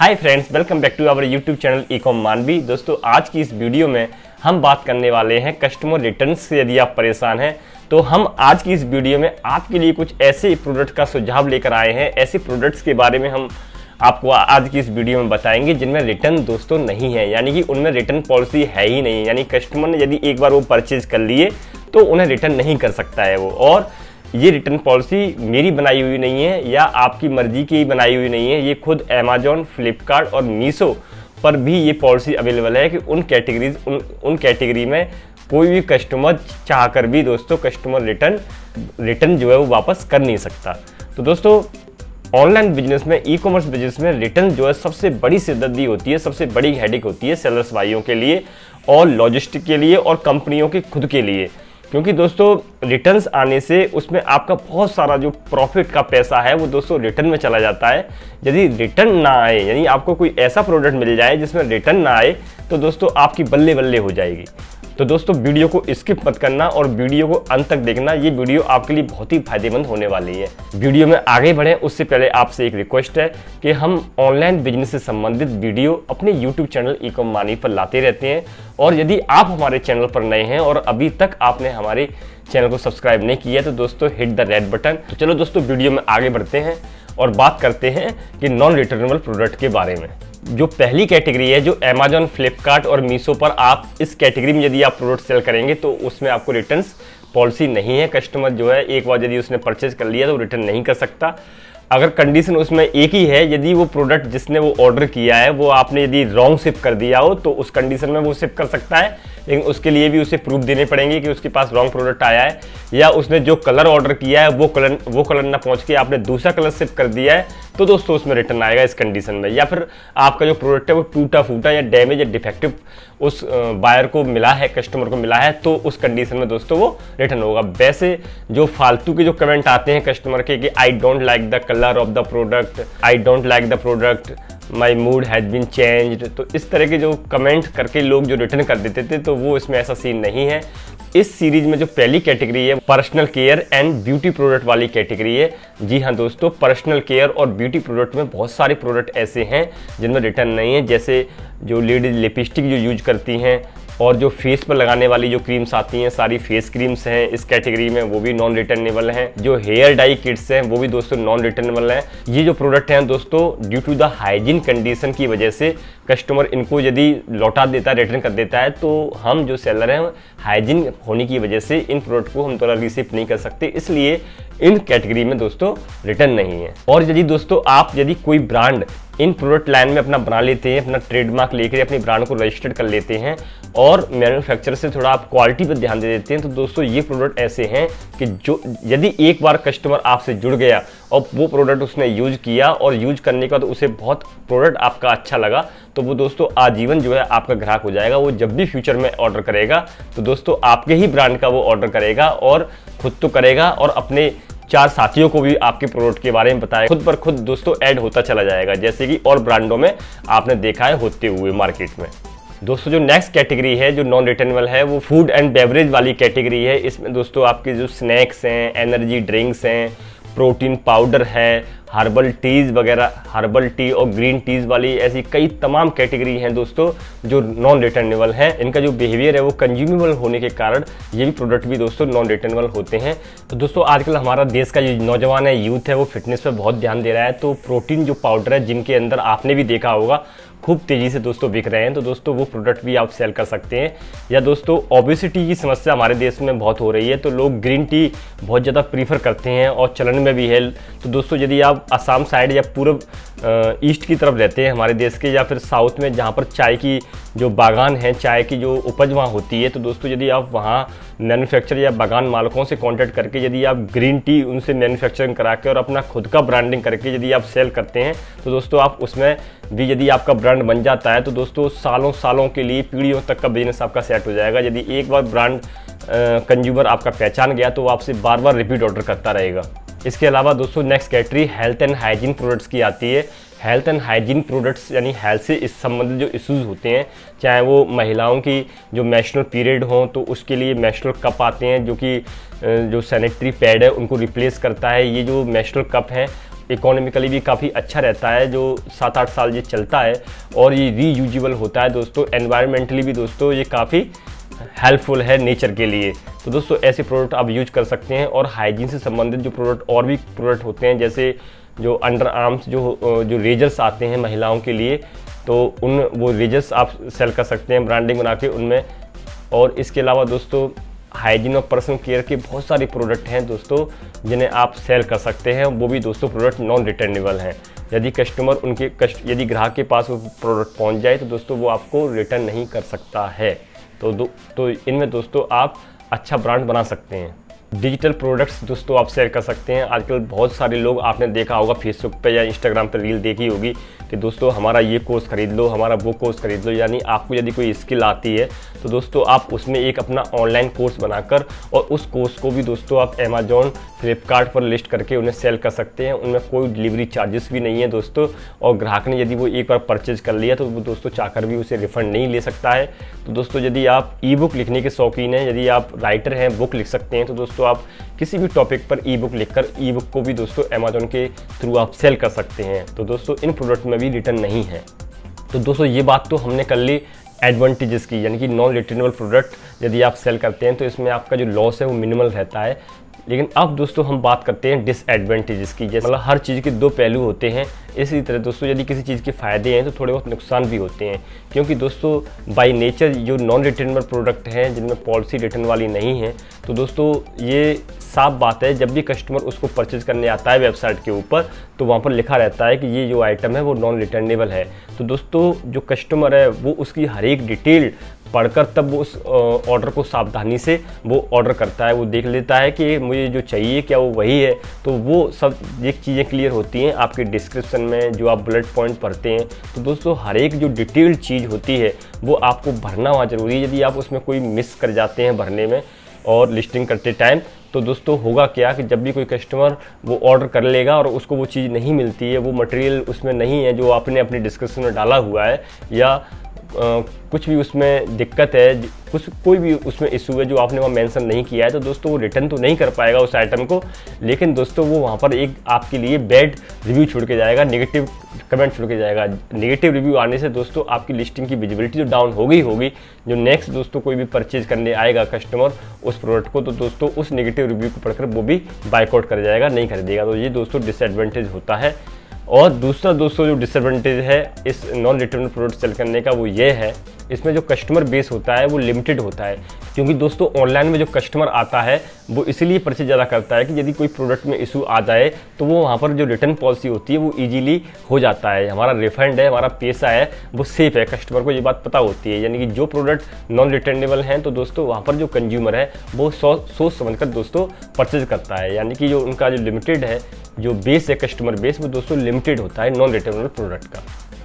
Hi friends welcome back to our YouTube channel Ecom Manvi दोस्तों, आज की इस वीडियो में हम बात करने वाले हैं कस्टमर रिटर्न से यदि आप परेशान हैं तो हम आज की इस वीडियो में आपके लिए कुछ ऐसे प्रोडक्ट का सुझाव लेकर आए हैं। ऐसे प्रोडक्ट्स के बारे में हम आपको आज की इस वीडियो में बताएँगे, जिनमें रिटर्न दोस्तों नहीं है। यानी कि उनमें रिटर्न पॉलिसी है ही नहीं। यानी कस्टमर ने यदि एक बार वो परचेज कर लिए तो उन्हें रिटर्न नहीं कर सकता है वो। और ये रिटर्न पॉलिसी मेरी बनाई हुई नहीं है या आपकी मर्ज़ी की बनाई हुई नहीं है, ये खुद अमेजोन फ्लिपकार्ट और मीशो पर भी ये पॉलिसी अवेलेबल है कि उन कैटेगरीज उन उन कैटेगरी में कोई भी कस्टमर चाह कर भी दोस्तों कस्टमर रिटर्न रिटर्न जो है वो वापस कर नहीं सकता। तो दोस्तों ऑनलाइन बिज़नेस में ई कॉमर्स बिज़नेस में रिटर्न जो है सबसे बड़ी सिरदर्दी होती है, सबसे बड़ी हेडिक होती है सेलर्स भाइयों के लिए और लॉजिस्टिक के लिए और कंपनियों के खुद के लिए। क्योंकि दोस्तों रिटर्न्स आने से उसमें आपका बहुत सारा जो प्रॉफिट का पैसा है, वो दोस्तों रिटर्न में चला जाता है। यदि रिटर्न ना आए, यानी आपको कोई ऐसा प्रोडक्ट मिल जाए जिसमें रिटर्न ना आए तो दोस्तों आपकी बल्ले बल्ले हो जाएगी। तो दोस्तों, वीडियो को स्किप मत करना और वीडियो को अंत तक देखना। ये वीडियो आपके लिए बहुत ही फ़ायदेमंद होने वाली है। वीडियो में आगे बढ़े। उससे पहले आपसे एक रिक्वेस्ट है कि हम ऑनलाइन बिज़नेस से संबंधित वीडियो अपने यूट्यूब चैनल ई मानी पर लाते रहते हैं। और यदि आप हमारे चैनल पर नए हैं और अभी तक आपने हमारे चैनल को सब्सक्राइब नहीं किया तो दोस्तों हिट द रेड बटन तो चलो दोस्तों, वीडियो में आगे बढ़ते हैं और बात करते हैं कि नॉन रिटर्नेबल प्रोडक्ट के बारे में। जो पहली कैटेगरी है, जो अमेजोन फ्लिपकार्ट और मीशो पर आप इस कैटेगरी में यदि आप प्रोडक्ट सेल करेंगे तो उसमें आपको रिटर्न पॉलिसी नहीं है। कस्टमर जो है, एक बार यदि उसने परचेज कर लिया तो रिटर्न नहीं कर सकता। अगर कंडीशन उसमें एक ही है, यदि वो प्रोडक्ट जिसने वो ऑर्डर किया है, वो आपने यदि रॉन्ग शिप कर दिया हो तो उस कंडीशन में वो शिप कर सकता है। लेकिन उसके लिए भी उसे प्रूफ देने पड़ेंगे कि उसके पास रॉन्ग प्रोडक्ट आया है, या उसने जो कलर ऑर्डर किया है, वो कलर वो कलर ना पहुँच के आपने दूसरा कलर शिप कर दिया है तो दोस्तों उसमें रिटर्न आएगा इस कंडीशन में। या फिर आपका जो प्रोडक्ट है, वो टूटा फूटा या डैमेज या डिफेक्टिव उस बायर को मिला है कस्टमर को मिला है तो उस कंडीशन में दोस्तों वो रिटर्न होगा। वैसे जो फालतू के जो कमेंट आते हैं कस्टमर के कि I don't like the colour of the product I don't like the product my mood has been changed तो इस तरह के जो कमेंट करके लोग जो रिटर्न कर देते थे तो वो इसमें ऐसा सीन नहीं है। इस सीरीज़ में जो पहली कैटेगरी है personal care and beauty product वाली कैटेगरी है। जी हाँ दोस्तों पर्सनल केयर और ब्यूटी प्रोडक्ट में बहुत सारे प्रोडक्ट ऐसे हैं जिनमें रिटर्न नहीं है। जैसे जो लेडीज़ लिपस्टिक जो यूज़ करती हैं और जो फेस पर लगाने वाली जो क्रीम्स आती हैं, सारी फेस क्रीम्स हैं, इस कैटेगरी में वो भी नॉन रिटर्नेबल हैं। जो हेयर डाई किट्स हैं, वो भी दोस्तों नॉन रिटर्नेबल हैं। ये जो प्रोडक्ट हैं दोस्तों due to the hygiene condition की वजह से कस्टमर इनको यदि लौटा देता है रिटर्न कर देता है तो हम जो सेलर हैं हाइजीन होने की वजह से इन प्रोडक्ट को हम थोड़ा रिसीव नहीं कर सकते। इसलिए इन कैटेगरी में दोस्तों रिटर्न नहीं है। और यदि दोस्तों आप यदि कोई ब्रांड इन प्रोडक्ट लाइन में अपना बना लेते हैं, अपना ट्रेडमार्क लेकर अपनी ब्रांड को रजिस्टर्ड कर लेते हैं और मैन्युफैक्चर से थोड़ा आप क्वालिटी पर ध्यान दे देते हैं तो दोस्तों ये प्रोडक्ट ऐसे हैं कि जो यदि एक बार कस्टमर आपसे जुड़ गया और वो प्रोडक्ट उसने यूज़ किया और यूज़ करने के बाद उसे बहुत प्रोडक्ट आपका अच्छा लगा तो वो दोस्तों आजीवन जो है आपका ग्राहक हो जाएगा। वो जब भी फ्यूचर में ऑर्डर करेगा तो दोस्तों आपके ही ब्रांड का वो ऑर्डर करेगा और खुद तो करेगा और अपने चार साथियों को भी आपके प्रोडक्ट के बारे में बताया खुद पर खुद दोस्तों ऐड होता चला जाएगा, जैसे कि और ब्रांडों में आपने देखा है होते हुए मार्केट में। दोस्तों, जो नेक्स्ट कैटेगरी है, जो नॉन रिटर्नेबल है, वो फ़ूड एंड बेवरेज वाली कैटेगरी है। इसमें दोस्तों आपके जो स्नैक्स हैं एनर्जी ड्रिंक्स हैं प्रोटीन पाउडर है हर्बल टीज़ वगैरह, हर्बल टी और ग्रीन टीज़ वाली ऐसी कई तमाम कैटेगरी हैं दोस्तों, जो नॉन रिटर्नेबल हैं। इनका जो बिहेवियर है वो कंज्यूमेबल होने के कारण ये भी प्रोडक्ट भी दोस्तों नॉन रिटर्नेबल होते हैं। तो दोस्तों, आजकल हमारा देश का जो नौजवान है यूथ है, वो फिटनेस पर बहुत ध्यान दे रहा है। तो प्रोटीन जो पाउडर है, जिनके अंदर आपने भी देखा होगा खूब तेज़ी से दोस्तों बिक रहे हैं तो दोस्तों वो प्रोडक्ट भी आप सेल कर सकते हैं। या दोस्तों ओबिसिटी की समस्या हमारे देश में बहुत हो रही है तो लोग ग्रीन टी बहुत ज़्यादा प्रीफर करते हैं और चलन में भी है। तो दोस्तों, यदि आप असम साइड या पूर्व ईस्ट की तरफ़ रहते हैं हमारे देश के, या फिर साउथ में जहाँ पर चाय की जो बागान है, चाय की जो उपज वहाँ होती है तो दोस्तों, यदि आप वहाँ मैन्युफैक्चर या बागान मालकों से कांटेक्ट करके, यदि आप ग्रीन टी उनसे मैन्युफैक्चरिंग करा के और अपना खुद का ब्रांडिंग करके यदि आप सेल करते हैं तो दोस्तों, आप उसमें भी यदि आपका ब्रांड बन जाता है तो दोस्तों सालों सालों के लिए, पीढ़ियों तक का बिज़नेस आपका सेट हो जाएगा। यदि एक बार ब्रांड कंज्यूमर आपका पहचान गया तो वो आपसे बार बार रिपीट ऑर्डर करता रहेगा। इसके अलावा दोस्तों next category health and hygiene products की आती है। हेल्थ एंड हाइजीन प्रोडक्ट्स यानी हेल्थ से इस संबंधित जो इश्यूज़ होते हैं, चाहे वो महिलाओं की जो मैशनल पीरियड हो तो उसके लिए मैशनल कप आते हैं, जो कि जो सैनिटरी पैड है, उनको रिप्लेस करता है। ये जो मैशनल कप हैं इकोनॉमिकली भी काफ़ी अच्छा रहता है, जो सात आठ साल ये चलता है और ये रीयूजेबल होता है दोस्तों। एनवायरमेंटली भी दोस्तों ये काफ़ी हेल्पफुल है नेचर के लिए। तो दोस्तों, ऐसे प्रोडक्ट आप यूज़ कर सकते हैं और हाइजीन से संबंधित जो प्रोडक्ट और भी प्रोडक्ट होते हैं, जैसे जो अंडर आर्म्स जो जो रेजर्स आते हैं महिलाओं के लिए तो उन, वो रेजर्स आप सेल कर सकते हैं ब्रांडिंग बना के उनमें। और इसके अलावा दोस्तों हाइजीन और पर्सनल केयर के बहुत सारे प्रोडक्ट हैं दोस्तों, जिन्हें आप सेल कर सकते हैं। वो भी दोस्तों प्रोडक्ट नॉन रिटर्नेबल हैं। यदि कस्टमर उनके कस्ट यदि ग्राहक के पास वो प्रोडक्ट पहुँच जाए तो दोस्तों वो आपको रिटर्न नहीं कर सकता है। तो दो तो इनमें दोस्तों आप अच्छा ब्रांड बना सकते हैं। डिजिटल प्रोडक्ट्स दोस्तों आप शेयर कर सकते हैं। आजकल बहुत सारे लोग आपने देखा होगा फेसबुक पे या इंस्टाग्राम पे रील देखी होगी कि दोस्तों हमारा ये कोर्स खरीद लो, हमारा वो कोर्स खरीद लो, यानी आपको यदि कोई स्किल आती है तो दोस्तों आप उसमें एक अपना ऑनलाइन कोर्स बनाकर और उस कोर्स को भी दोस्तों आप अमेजोन फ्लिपकार्ट पर लिस्ट करके उन्हें सेल कर सकते हैं। उनमें कोई डिलीवरी चार्जेस भी नहीं है दोस्तों और ग्राहक ने यदि वो एक बार परचेज कर लिया तो वो दोस्तों चाहकर भी उसे रिफंड नहीं ले सकता है। तो दोस्तों यदि आप ई बुक लिखने के शौकीन हैं, यदि आप राइटर हैं बुक लिख सकते हैं तो दोस्तों आप किसी भी टॉपिक पर ई बुक लिखकर ई बुक को भी दोस्तों अमेजोन के थ्रू आप सेल कर सकते हैं। तो दोस्तों, इन प्रोडक्ट में भी रिटर्न नहीं है। तो दोस्तों, ये बात तो हमने कर ली एडवांटेजेस की, यानी कि नॉन रिटर्नेबल प्रोडक्ट यदि आप सेल करते हैं तो इसमें आपका जो लॉस है वो मिनिमल रहता है। लेकिन अब दोस्तों हम बात करते हैं डिसएडवांटेजेस की, जैसे मतलब हर चीज़ के दो पहलू होते हैं। इसी तरह दोस्तों, यदि किसी चीज़ के फ़ायदे हैं तो थोड़े बहुत नुकसान भी होते हैं। क्योंकि दोस्तों बाय नेचर जो नॉन रिटर्नेबल प्रोडक्ट हैं, जिनमें पॉलिसी रिटर्न वाली नहीं है तो दोस्तों, ये साफ़ बात है, जब भी कस्टमर उसको परचेज करने आता है वेबसाइट के ऊपर तो वहाँ पर लिखा रहता है कि ये जो आइटम है, वो नॉन रिटर्नेबल है। तो दोस्तों, जो कस्टमर है, वो उसकी हर एक डिटेल पढ़कर तब वो उस ऑर्डर को सावधानी से वो ऑर्डर करता है, वो देख लेता है कि मुझे जो चाहिए, क्या वो वही है। तो वो सब ये चीज़ें क्लियर होती हैं आपके डिस्क्रिप्शन में, जो आप बुलेट पॉइंट पढ़ते हैं। तो दोस्तों, हर एक जो डिटेल्ड चीज़ होती है, वो आपको भरना वहाँ ज़रूरी है। यदि आप उसमें कोई मिस कर जाते हैं भरने में और लिस्टिंग करते टाइम तो दोस्तों होगा क्या कि जब भी कोई कस्टमर वो ऑर्डर कर लेगा और उसको वो चीज़ नहीं मिलती है, वो मटेरियल उसमें नहीं है, जो आपने अपने डिस्क्रिप्शन में डाला हुआ है, या कुछ भी उसमें दिक्कत है, कुछ, कोई भी उसमें इशू है जो आपने वहाँ मेंशन नहीं किया है तो दोस्तों वो रिटर्न तो नहीं कर पाएगा उस आइटम को, लेकिन दोस्तों वो वहाँ पर एक आपके लिए बैड रिव्यू छोड़ के जाएगा नेगेटिव कमेंट छोड़ के जाएगा। नेगेटिव रिव्यू आने से दोस्तों आपकी लिस्टिंग की विजिबिलिटी जो डाउन हो गई होगी, जो नेक्स्ट दोस्तों कोई भी परचेज करने आएगा कस्टमर उस प्रोडक्ट को तो दोस्तों उस नेगेटिव रिव्यू को पढ़कर वो भी बाइकआउट कर जाएगा, नहीं खरीदेगा। तो ये दोस्तों डिसएडवांटेज होता है। और दूसरा दोस्तों जो डिसएडवांटेज है इस नॉन रिटर्न प्रोडक्ट सेल करने का वो ये है इसमें जो कस्टमर बेस होता है, वो लिमिटेड होता है। क्योंकि दोस्तों ऑनलाइन में जो कस्टमर आता है, वो इसीलिए परचेज ज़्यादा करता है कि यदि कोई प्रोडक्ट में इशू आ जाए तो वो वहाँ पर जो रिटर्न पॉलिसी होती है, वो ईजिली हो जाता है। हमारा रिफंड है, हमारा पैसा है, वो सेफ़ है। कस्टमर को ये बात पता होती है। यानी कि जो प्रोडक्ट नॉन रिटर्नेबल हैं तो दोस्तों, वहाँ पर जो कंज्यूमर है, वो सोच समझ कर दोस्तों परचेज करता है। यानी कि जो उनका जो लिमिटेड है, जो बेस है कस्टमर बेस वो दोस्तों लिमिटेड होता है नॉन रिटर्नेबल प्रोडक्ट का।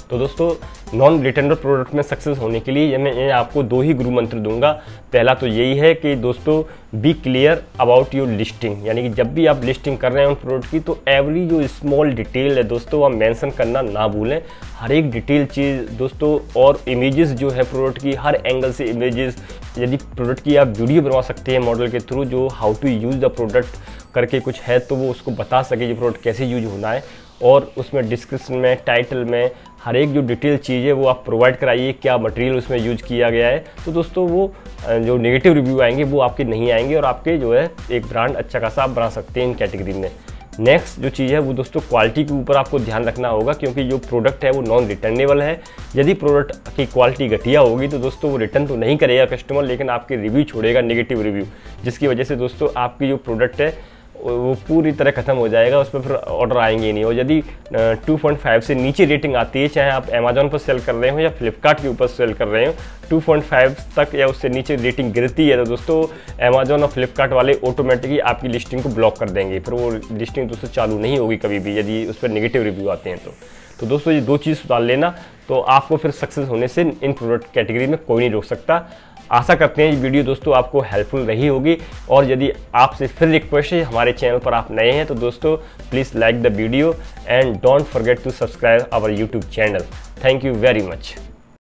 तो दोस्तों नॉन रिटर्नर प्रोडक्ट में सक्सेस होने के लिए मैं आपको दो ही गुरु मंत्र दूँगा। पहला तो यही है कि दोस्तों be clear about your listing यानी कि जब भी आप लिस्टिंग कर रहे हैं उन प्रोडक्ट की तो एवरी जो स्मॉल डिटेल है दोस्तों, आप मेंशन करना ना भूलें। हर एक डिटेल चीज़ दोस्तों, और इमेजेस जो है प्रोडक्ट की, हर एंगल से इमेजेस यदि प्रोडक्ट की आप वीडियो बनवा सकते हैं मॉडल के थ्रू जो how to use the product करके कुछ है तो वो उसको बता सके ये प्रोडक्ट कैसे यूज़ होना है। और उसमें डिस्क्रिप्शन में टाइटल में हर एक जो डिटेल चीज़ है वो आप प्रोवाइड कराइए, क्या मटेरियल उसमें यूज़ किया गया है। तो दोस्तों वो जो नेगेटिव रिव्यू आएँगे, वो आपके नहीं आएँगे और आपके जो है एक ब्रांड अच्छा खासा आप बना सकते हैं इन कैटेगरी में। नेक्स्ट जो चीज़ है वो दोस्तों क्वालिटी के ऊपर आपको ध्यान रखना होगा क्योंकि जो प्रोडक्ट है वो नॉन रिटर्नेबल है। यदि प्रोडक्ट की क्वालिटी घटिया होगी तो दोस्तों वो रिटर्न तो नहीं करेगा कस्टमर लेकिन आपके रिव्यू छोड़ेगा नेगेटिव रिव्यू जिसकी वजह से दोस्तों आपकी जो प्रोडक्ट है वो पूरी तरह ख़त्म हो जाएगा उस पर फिर ऑर्डर आएँगे नहीं। और यदि 2.5 से नीचे रेटिंग आती है, चाहे आप अमेजोन पर सेल कर रहे हो या फ्लिपकार्ट के ऊपर सेल कर रहे हो 2.5 तक या उससे नीचे रेटिंग गिरती है तो दोस्तों अमेजोन और फ्लिपकार्ट वाले ऑटोमेटिकली आपकी लिस्टिंग को ब्लॉक कर देंगे। फिर वो लिस्टिंग दोस्तों चालू नहीं होगी कभी भी, यदि उस पर निगेटिव रिव्यू आते हैं तो। तो दोस्तों, ये दो चीज़ सुधार लेना तो आपको फिर सक्सेस होने से इन प्रोडक्ट कैटेगरी में कोई नहीं रोक सकता। आशा करते हैं ये वीडियो दोस्तों आपको हेल्पफुल रही होगी। और यदि आपसे फिर रिक्वेस्ट है, हमारे चैनल पर आप नए हैं तो दोस्तों please like the video and don't forget to subscribe our YouTube channel thank you very much